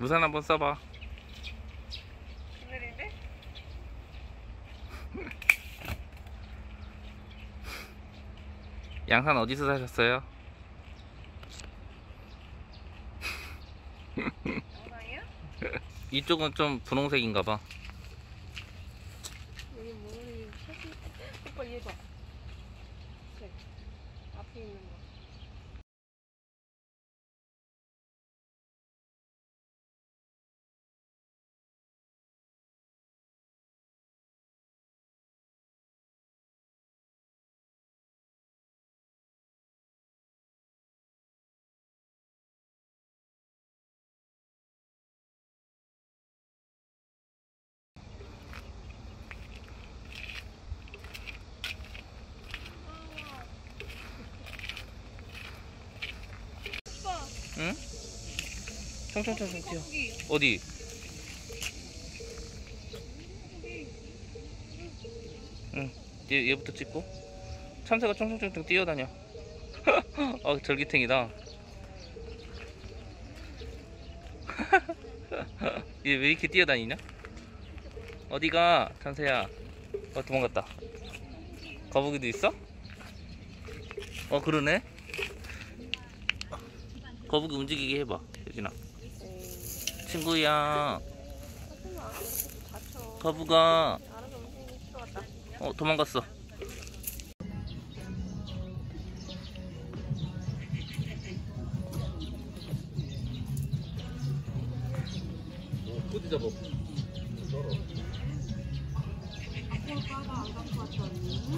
우산 한번 써봐. 오늘인데? 양산 어디서 사셨어요? 이쪽은 좀 분홍색인가 봐. 여기 뭐니? 사진. 오빠 얘 봐. 네. 앞에 있는 거. 오빠. 응? 청청청청 뛰어. 거북이. 어디? 응. 얘, 얘부터 찍고. 참새가 청청청청 뛰어다녀. 어, 절기탱이다. 얘 왜 이렇게 뛰어다니냐? 어디가, 참새야? 어, 도망갔다. 거북이도 있어? 어, 그러네. 거북이 움직이게 해봐, 여진아. 친구야. 거북아. 어, 도망갔어. 어디 잡아? 왔더니.